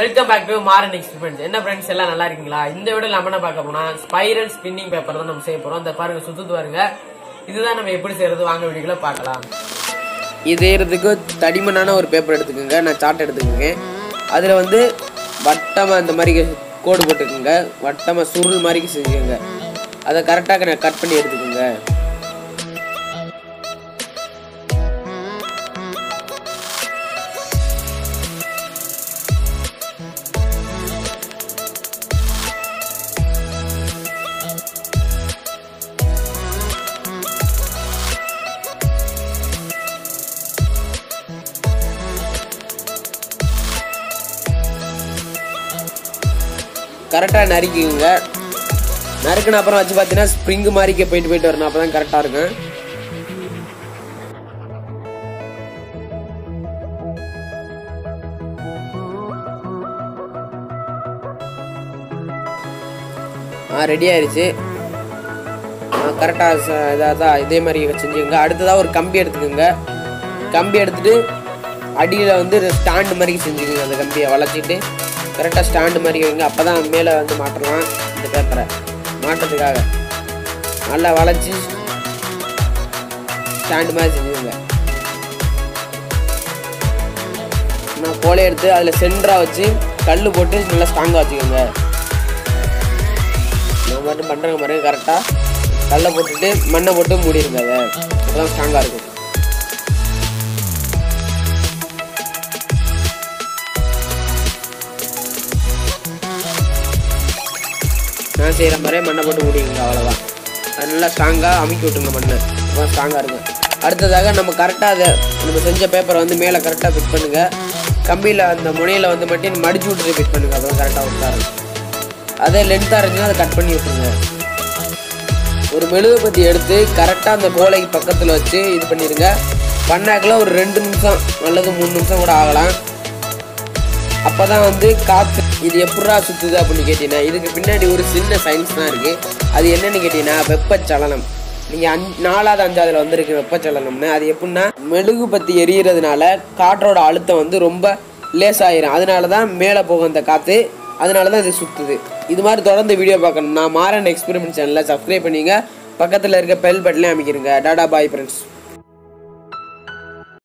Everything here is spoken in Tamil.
Welcome back to Maran experience என்ன ஃப்ரெண்ட்ஸ் எல்லாம் நல்லா இருக்கீங்களா? இந்த விட நம்ம என்ன பார்க்க போனா ஸ்பைரல் ஸ்பின்னிங் பேப்பர் தான் நம்ம செய்ய போறோம். அந்த பாருங்க சுத்து பாருங்க. இதுதான் நம்ம எப்படி செய்யறது? வாங்க வீடியோல பார்க்கலாம். இது செய்யறதுக்கு தடிமனான ஒரு பேப்பர் எடுத்துக்கோங்க. நான் சார்ட் எடுத்துக்கோங்க. அதில் வந்து வட்டமாக இந்த மாதிரி கோடு போட்டுக்கோங்க. வட்டமாக சுருள் மாதிரி செஞ்சுக்கோங்க. அதை கரெக்டாக நான் கட் பண்ணி எடுத்துக்கோங்க. கரெக்டாக நறுக்கிக்கோங்க. நறுக்குன அப்புறம் வச்சு பார்த்தீங்கன்னா ஸ்ப்ரிங் மாதிரிக்கே போயிட்டு போயிட்டு வரணும். அப்போ தான் கரெக்டாக இருக்கும். ஆ ரெடி ஆயிடுச்சு கரெக்டாக இதாக தான் இதே மாதிரி செஞ்சுக்கோங்க அடுத்ததாக ஒரு கம்பி எடுத்துக்கோங்க. கம்பி எடுத்துட்டு அடியில் வந்து ஸ்டாண்டு மாதிரி செஞ்சுக்கோங்க அந்த கம்பியை வளைச்சிட்டு கரெக்டாக ஸ்டாண்டு மாதிரி வைங்க. அப்போ தான் மேலே வந்து மாட்டலாம் இந்த பேப்பரை. மாட்டுறதுக்காக. நல்லா வளைச்சி ஸ்டாண்டு மாதிரி செஞ்சுக்கோங்க. நான் கோலை எடுத்து அதில் சென்டராக வச்சு கல் போட்டு நல்லா ஸ்ட்ராங்காக வச்சுக்கோங்க. நான் மட்டும் பண்ணுறங்க மாதிரி கரெக்டாக கல்லை போட்டுட்டு மண்ணை போட்டு மூடிடுங்க அதை. ஸ்ட்ராங்காக இருக்கும். நான் செய்கிற மாதிரியே மண்ணை போட்டு மூடிங்க அவ்வளோதான் அது நல்லா ஸ்ட்ராங்காக அமுக்கி விட்டுருங்க மண்ணை. அப்போ ஸ்ட்ராங்காக இருக்கும் அடுத்ததாக நம்ம கரெக்டாக அதை நம்ம செஞ்ச பேப்பரை வந்து மேலே கரெக்டாக ஃபிட் பண்ணுங்கள் கம்பியில் அந்த முனையில் வந்து மட்டும் மடிச்சு விட்டுட்டு ஃபிட் பண்ணுங்கள் அப்போ கரெக்டாக உட்காரு அதே லென்த்தாக இருந்துச்சுன்னா அதை கட் பண்ணி விட்டுருங்க. ஒரு மெழுகுபத்தி எடுத்து கரெக்டாக அந்த கோலைக்கு பக்கத்தில் வச்சு இது பண்ணிடுங்க. பண்ணாக்கில் ஒரு ரெண்டு நிமிஷம் அல்லது மூணு நிமிஷம் கூட ஆகலாம். அப்போ தான் வந்து காற்று இது எப்படா சுற்றுது அப்படின்னு கேட்டீங்கன்னா இதுக்கு பின்னாடி ஒரு சின்ன சயின்ஸ் தான் இருக்குது அது என்னென்னு கேட்டிங்கன்னா வெப்பச்சலனம். நீங்கள் அஞ் நாலாவது அஞ்சாவதுல வந்திருக்கு வெப்பச்சலனம்னு அது எப்படின்னா மெழுகுபத்தி எரியறதுனால காற்றோட அழுத்தம் வந்து ரொம்ப லேசாயிரும். அதனால தான் மேலே போகும் அந்த காற்று அதனால தான் இது சுற்றுது இது மாதிரி தொடர்ந்து வீடியோ பார்க்கணும்னா மாறன் எக்ஸ்பெரிமெண்ட் சேனலில் சப்ஸ்கிரைப் பண்ணிங்க பக்கத்தில் இருக்க பெல் பட்டனே அமைக்கிறங்க டாடா பாய் ஃப்ரெண்ட்ஸ்